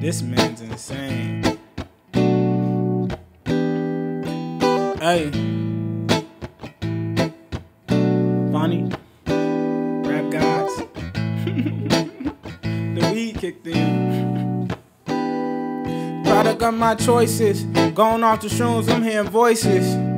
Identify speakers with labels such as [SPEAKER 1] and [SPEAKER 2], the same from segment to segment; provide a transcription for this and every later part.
[SPEAKER 1] This man's insane. Hey. Funny. Rap gods. the weed kicked in. Product of my choices. Going off the shrooms, I'm hearing voices.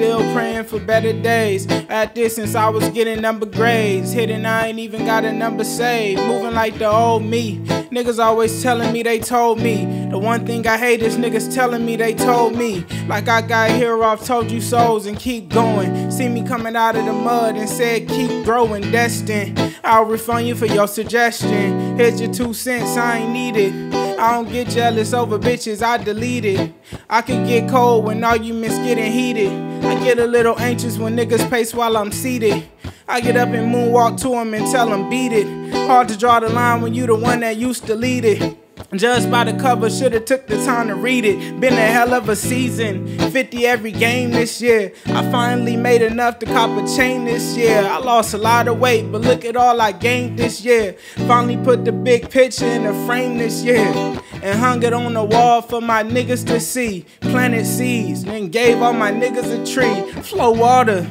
[SPEAKER 1] Still praying for better days. At this since I was getting number grades. Hitting, I ain't even got a number saved. Moving like the old me. Niggas always telling me they told me. The one thing I hate is niggas telling me they told me. Like I got here off told you souls and keep going. See me coming out of the mud and said keep growing, destined. I'll refund you for your suggestion. Here's your two cents, I ain't need it. I don't get jealous over bitches, I delete it. I can get cold when arguments getting heated. I get a little anxious when niggas pace while I'm seated. I get up and moonwalk to them and tell them beat it. Hard to draw the line when you the one that used to lead it. Judged by the cover, should've took the time to read it. Been a hell of a season, 50 every game this year. I finally made enough to cop a chain this year. I lost a lot of weight, but look at all I gained this year. Finally put the big picture in a frame this year. And hung it on the wall for my niggas to see. Planted seeds, then gave all my niggas a tree. Flow water,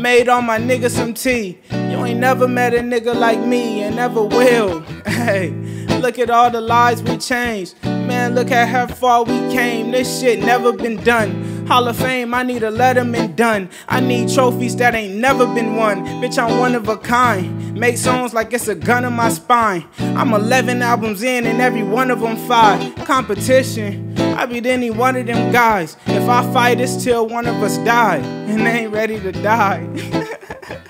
[SPEAKER 1] made all my niggas some tea. You ain't never met a nigga like me, and never will. Hey. Look at all the lives we changed. Man, look at how far we came. This shit never been done. Hall of Fame, I need a letterman done. I need trophies that ain't never been won. Bitch, I'm one of a kind. Make songs like it's a gun in my spine. I'm 11 albums in and every one of them five. Competition, I beat any one of them guys. If I fight, it's till one of us die. And they ain't ready to die.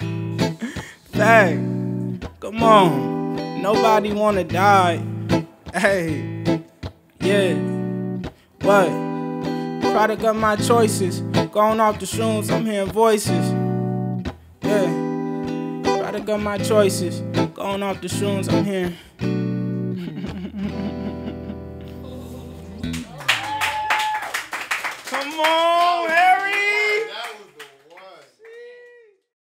[SPEAKER 1] Dang, come on. Nobody wanna die. Hey, yeah. What? Product of my choices. Going off the shrooms, I'm hearing voices. Yeah. Product of my choices. Going off the shrooms, I'm hearing. Come on.